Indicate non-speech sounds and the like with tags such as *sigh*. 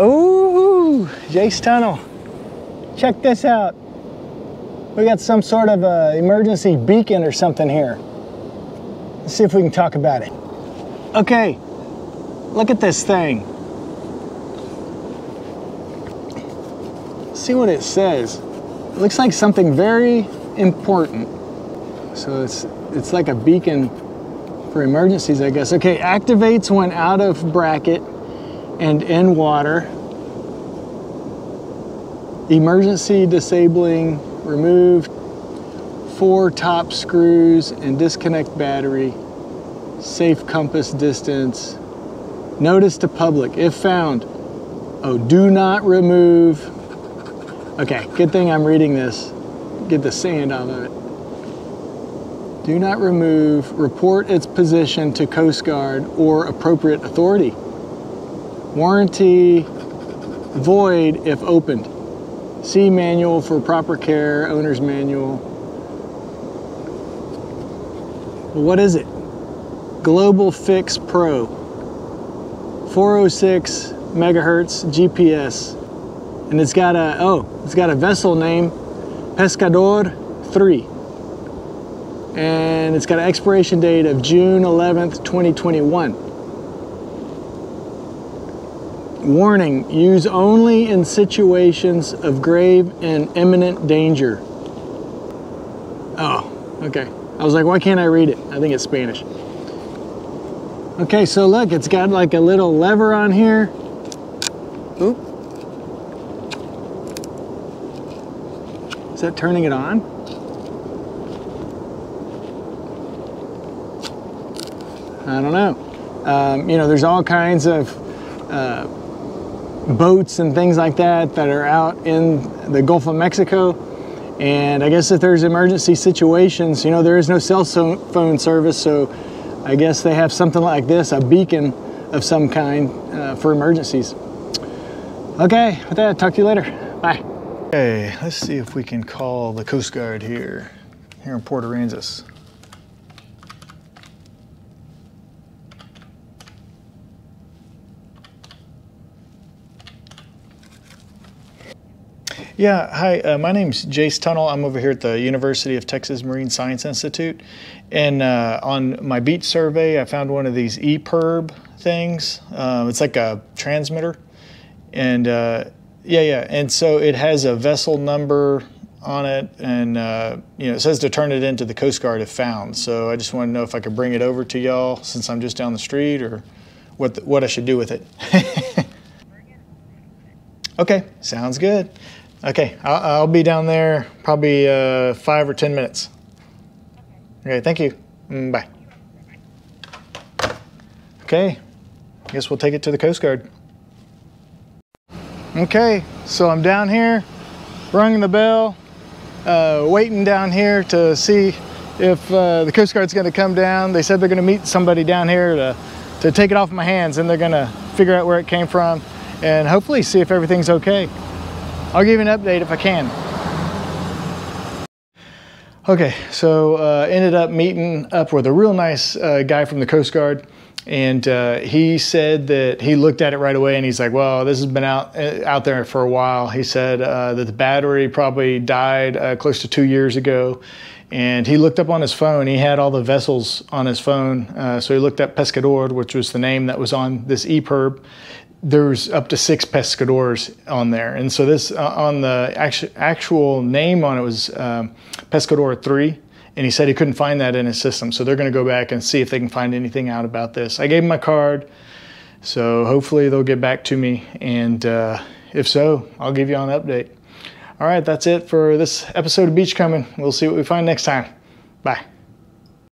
Ooh, Jace Tunnell. Check this out. We got some sort of a emergency beacon or something here. Let's see if we can talk about it. Okay, look at this thing. see what it says. It looks like something very important. So it's it's like a beacon for emergencies, I guess. Okay, activates when out of bracket and in water. Emergency disabling, remove four top screws and disconnect battery. Safe compass distance. Notice to public, if found. Oh, do not remove. Okay, good thing I'm reading this. Get the sand out of it. Do not remove, report its position to Coast Guard or appropriate authority. Warranty void if opened. See manual for proper care, owner's manual. What is it? GlobalFix Pro. 406 megahertz GPS. And it's got a, oh, it's got a vessel name, Pescador 3. And it's got an expiration date of June 11th, 2021. Warning, use only in situations of grave and imminent danger. Oh, okay. I was like, why can't I read it? I think it's Spanish. Okay, so look, it's got like a little lever on here. Oop. Is that turning it on? I don't know. Um, you know, there's all kinds of uh, boats and things like that that are out in the Gulf of Mexico. And I guess if there's emergency situations, you know, there is no cell phone service, so I guess they have something like this, a beacon of some kind uh, for emergencies. Okay, with that, talk to you later. Bye. Okay, let's see if we can call the Coast Guard here, here in Port Aransas. Yeah, hi, uh, my name's Jace Tunnell. I'm over here at the University of Texas Marine Science Institute. And uh, on my beach survey, I found one of these EPIRB things. Uh, it's like a transmitter. And uh, yeah, yeah. And so it has a vessel number on it. And, uh, you know, it says to turn it into the Coast Guard if found. So I just want to know if I could bring it over to y'all since I'm just down the street or what, the, what I should do with it. *laughs* okay, sounds good. Okay, I'll, I'll be down there probably uh, five or 10 minutes. Okay, thank you. Mm, bye. Okay, I guess we'll take it to the Coast Guard. Okay, so I'm down here, rung the bell, uh, waiting down here to see if uh, the Coast Guard's gonna come down. They said they're gonna meet somebody down here to, to take it off my hands and they're gonna figure out where it came from and hopefully see if everything's okay. I'll give you an update if I can. Okay, so uh, ended up meeting up with a real nice uh, guy from the Coast Guard. And uh, he said that he looked at it right away and he's like, well, this has been out, uh, out there for a while. He said uh, that the battery probably died uh, close to two years ago. And he looked up on his phone, he had all the vessels on his phone. so he looked up Pescador, which was the name that was on this EPIRB there's up to six pescadores on there. And so this uh, on the actu actual name on it was um, Pescador 3. And he said he couldn't find that in his system. So they're going to go back and see if they can find anything out about this. I gave him my card. So hopefully they'll get back to me. And uh, if so, I'll give you an update. All right, that's it for this episode of Beachcombing. We'll see what we find next time. Bye.